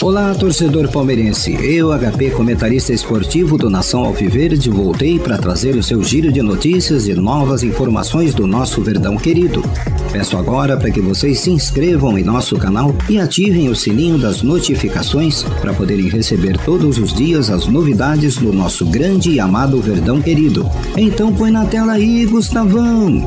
Olá, torcedor palmeirense. Eu, HP, comentarista esportivo do Nação Alviverde, voltei para trazer o seu giro de notícias e novas informações do nosso Verdão querido. Peço agora para que vocês se inscrevam em nosso canal e ativem o sininho das notificações para poderem receber todos os dias as novidades do nosso grande e amado Verdão querido. Então põe na tela aí, Gustavão.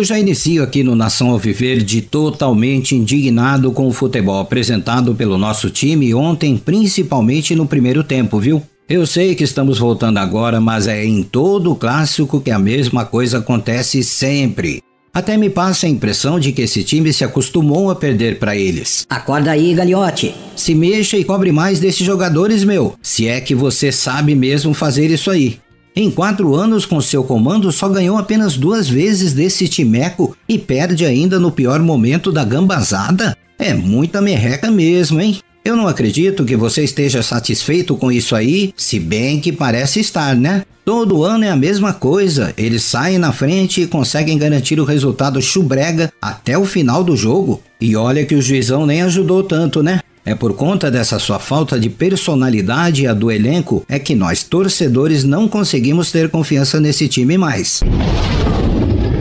Eu já inicio aqui no Nação Alviverde totalmente indignado com o futebol apresentado pelo nosso time ontem, principalmente no primeiro tempo, viu? Eu sei que estamos voltando agora, mas é em todo o clássico que a mesma coisa acontece sempre. Até me passa a impressão de que esse time se acostumou a perder para eles. Acorda aí, galhote. Se mexa e cobre mais desses jogadores, meu. Se é que você sabe mesmo fazer isso aí. Em quatro anos com seu comando, só ganhou apenas duas vezes desse timeco e perde ainda no pior momento da gambazada? É muita merreca mesmo, hein? Eu não acredito que você esteja satisfeito com isso aí, se bem que parece estar, né? Todo ano é a mesma coisa, eles saem na frente e conseguem garantir o resultado chubrega até o final do jogo. E olha que o juizão nem ajudou tanto, né? É por conta dessa sua falta de personalidade e a do elenco é que nós torcedores não conseguimos ter confiança nesse time mais.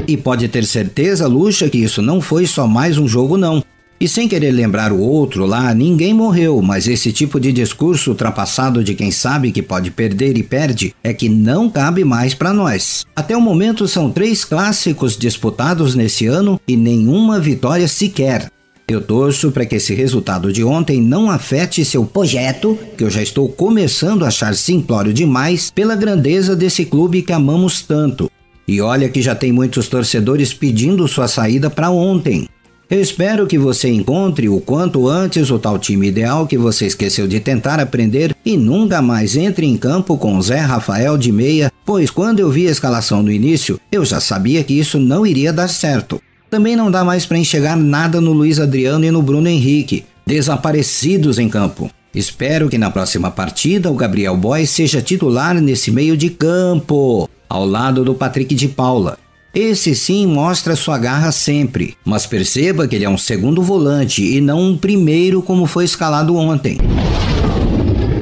E pode ter certeza, Luxa, que isso não foi só mais um jogo não. E sem querer lembrar o outro lá, ninguém morreu, mas esse tipo de discurso ultrapassado de quem sabe que pode perder e perde é que não cabe mais para nós. Até o momento são três clássicos disputados nesse ano e nenhuma vitória sequer. Eu torço para que esse resultado de ontem não afete seu projeto, que eu já estou começando a achar simplório demais pela grandeza desse clube que amamos tanto. E olha que já tem muitos torcedores pedindo sua saída para ontem. Eu espero que você encontre o quanto antes o tal time ideal que você esqueceu de tentar aprender e nunca mais entre em campo com Zé Rafael de meia, pois quando eu vi a escalação no início, eu já sabia que isso não iria dar certo. Também não dá mais para enxergar nada no Luiz Adriano e no Bruno Henrique, desaparecidos em campo. Espero que na próxima partida o Gabriel Boy seja titular nesse meio de campo, ao lado do Patrick de Paula. Esse sim mostra sua garra sempre, mas perceba que ele é um segundo volante e não um primeiro como foi escalado ontem.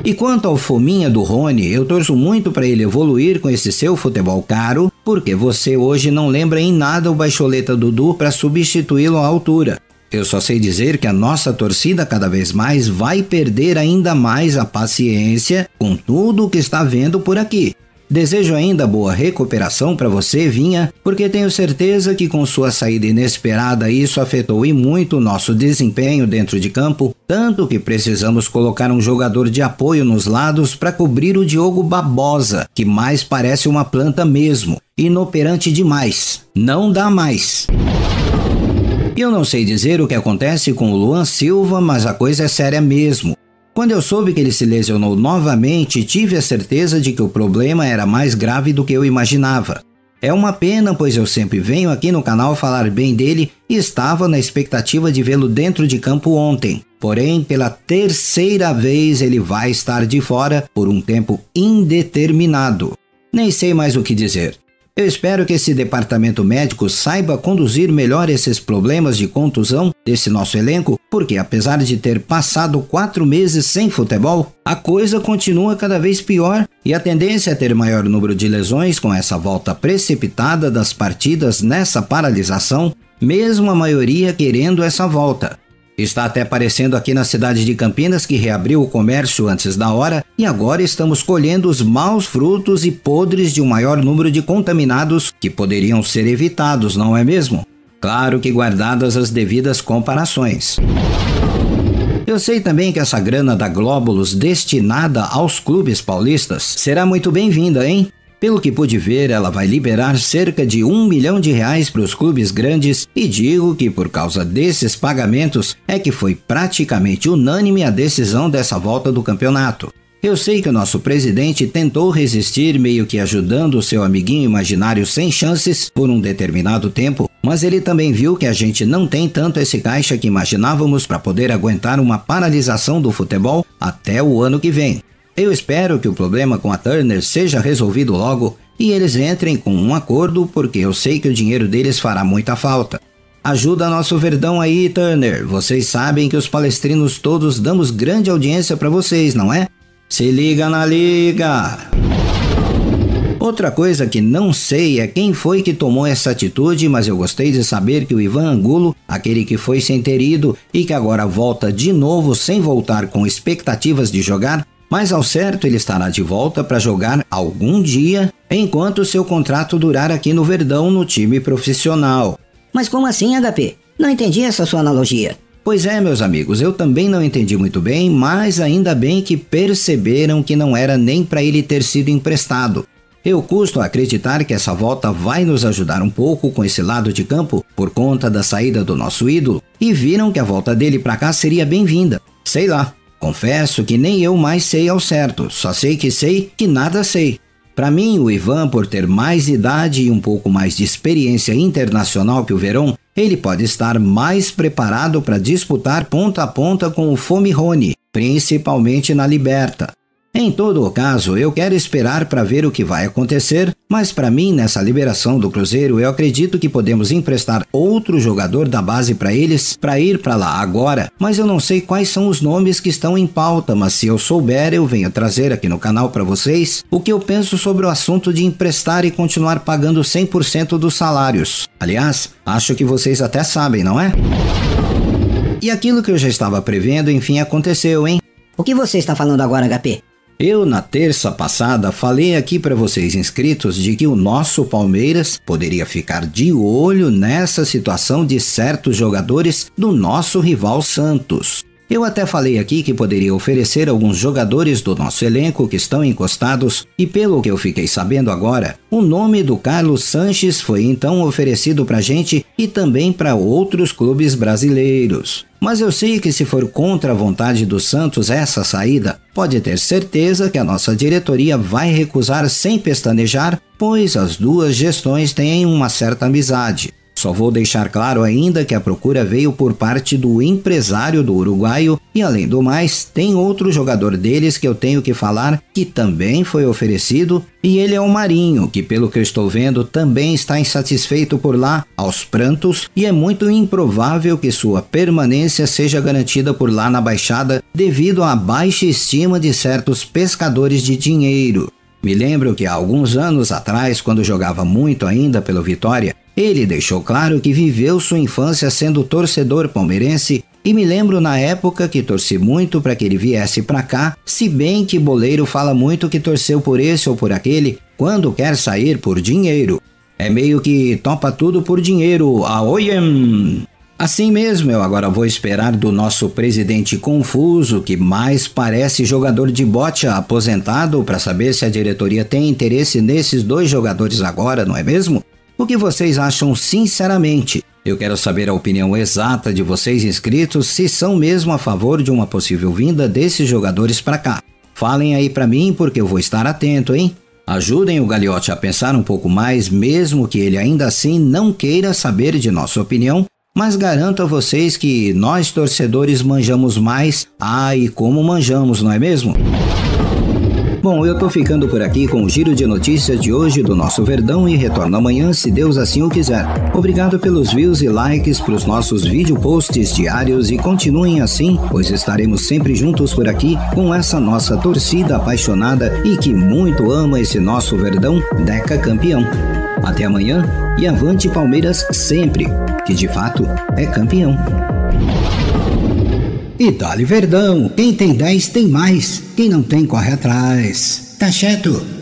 E quanto ao fominha do Rony, eu torço muito para ele evoluir com esse seu futebol caro, porque você hoje não lembra em nada o baixoleta Dudu para substituí-lo à altura. Eu só sei dizer que a nossa torcida cada vez mais vai perder ainda mais a paciência com tudo o que está vendo por aqui. Desejo ainda boa recuperação para você, Vinha, porque tenho certeza que com sua saída inesperada isso afetou e muito o nosso desempenho dentro de campo, tanto que precisamos colocar um jogador de apoio nos lados para cobrir o Diogo Babosa, que mais parece uma planta mesmo, inoperante demais. Não dá mais. Eu não sei dizer o que acontece com o Luan Silva, mas a coisa é séria mesmo. Quando eu soube que ele se lesionou novamente, tive a certeza de que o problema era mais grave do que eu imaginava. É uma pena, pois eu sempre venho aqui no canal falar bem dele e estava na expectativa de vê-lo dentro de campo ontem. Porém, pela terceira vez ele vai estar de fora por um tempo indeterminado. Nem sei mais o que dizer. Eu espero que esse departamento médico saiba conduzir melhor esses problemas de contusão desse nosso elenco, porque apesar de ter passado quatro meses sem futebol, a coisa continua cada vez pior e a tendência é ter maior número de lesões com essa volta precipitada das partidas nessa paralisação, mesmo a maioria querendo essa volta. Está até aparecendo aqui na cidade de Campinas que reabriu o comércio antes da hora e agora estamos colhendo os maus frutos e podres de um maior número de contaminados que poderiam ser evitados, não é mesmo? Claro que guardadas as devidas comparações. Eu sei também que essa grana da Glóbulos destinada aos clubes paulistas será muito bem-vinda, hein? Pelo que pude ver, ela vai liberar cerca de um milhão de reais para os clubes grandes e digo que por causa desses pagamentos é que foi praticamente unânime a decisão dessa volta do campeonato. Eu sei que o nosso presidente tentou resistir, meio que ajudando o seu amiguinho imaginário sem chances por um determinado tempo, mas ele também viu que a gente não tem tanto esse caixa que imaginávamos para poder aguentar uma paralisação do futebol até o ano que vem. Eu espero que o problema com a Turner seja resolvido logo e eles entrem com um acordo, porque eu sei que o dinheiro deles fará muita falta. Ajuda nosso Verdão aí, Turner. Vocês sabem que os palestrinos todos damos grande audiência para vocês, não é? Se liga na liga! Outra coisa que não sei é quem foi que tomou essa atitude, mas eu gostei de saber que o Ivan Angulo, aquele que foi sem ter ido e que agora volta de novo sem voltar com expectativas de jogar, mas ao certo ele estará de volta para jogar algum dia, enquanto seu contrato durar aqui no Verdão no time profissional. Mas como assim, HP? Não entendi essa sua analogia. Pois é, meus amigos, eu também não entendi muito bem, mas ainda bem que perceberam que não era nem para ele ter sido emprestado. Eu custo acreditar que essa volta vai nos ajudar um pouco com esse lado de campo por conta da saída do nosso ídolo e viram que a volta dele para cá seria bem-vinda. Sei lá, confesso que nem eu mais sei ao certo, só sei que sei que nada sei. Para mim, o Ivan, por ter mais idade e um pouco mais de experiência internacional que o Verón, ele pode estar mais preparado para disputar ponta a ponta com o Fome Rony, principalmente na Liberta. Em todo o caso, eu quero esperar para ver o que vai acontecer, mas para mim, nessa liberação do Cruzeiro, eu acredito que podemos emprestar outro jogador da base para eles para ir para lá agora, mas eu não sei quais são os nomes que estão em pauta, mas se eu souber, eu venho trazer aqui no canal para vocês o que eu penso sobre o assunto de emprestar e continuar pagando 100% dos salários. Aliás, acho que vocês até sabem, não é? E aquilo que eu já estava prevendo, enfim, aconteceu, hein? O que você está falando agora, HP? Eu, na terça passada, falei aqui para vocês inscritos de que o nosso Palmeiras poderia ficar de olho nessa situação de certos jogadores do nosso rival Santos. Eu até falei aqui que poderia oferecer alguns jogadores do nosso elenco que estão encostados, e pelo que eu fiquei sabendo agora, o nome do Carlos Sanches foi então oferecido para gente e também para outros clubes brasileiros. Mas eu sei que se for contra a vontade do Santos essa saída, pode ter certeza que a nossa diretoria vai recusar sem pestanejar, pois as duas gestões têm uma certa amizade. Só vou deixar claro ainda que a procura veio por parte do empresário do uruguaio e, além do mais, tem outro jogador deles que eu tenho que falar que também foi oferecido e ele é o Marinho, que pelo que eu estou vendo também está insatisfeito por lá, aos prantos, e é muito improvável que sua permanência seja garantida por lá na Baixada devido à baixa estima de certos pescadores de dinheiro. Me lembro que há alguns anos atrás, quando jogava muito ainda pelo Vitória, ele deixou claro que viveu sua infância sendo torcedor palmeirense e me lembro na época que torci muito para que ele viesse para cá, se bem que Boleiro fala muito que torceu por esse ou por aquele quando quer sair por dinheiro. É meio que topa tudo por dinheiro, aoiem! Assim mesmo, eu agora vou esperar do nosso presidente confuso, que mais parece jogador de bote aposentado, para saber se a diretoria tem interesse nesses dois jogadores agora, não é mesmo? O que vocês acham sinceramente? Eu quero saber a opinião exata de vocês inscritos se são mesmo a favor de uma possível vinda desses jogadores para cá. Falem aí para mim porque eu vou estar atento, hein? Ajudem o Gagliotti a pensar um pouco mais, mesmo que ele ainda assim não queira saber de nossa opinião, mas garanto a vocês que nós torcedores manjamos mais, ah, e como manjamos, não é mesmo? Bom, eu tô ficando por aqui com o giro de notícias de hoje do nosso Verdão e retorno amanhã, se Deus assim o quiser. Obrigado pelos views e likes para os nossos vídeo posts diários e continuem assim, pois estaremos sempre juntos por aqui com essa nossa torcida apaixonada e que muito ama esse nosso Verdão Deca campeão. Até amanhã e avante Palmeiras sempre, que de fato é campeão. E dali Verdão, quem tem 10 tem mais, quem não tem corre atrás. Tá certo?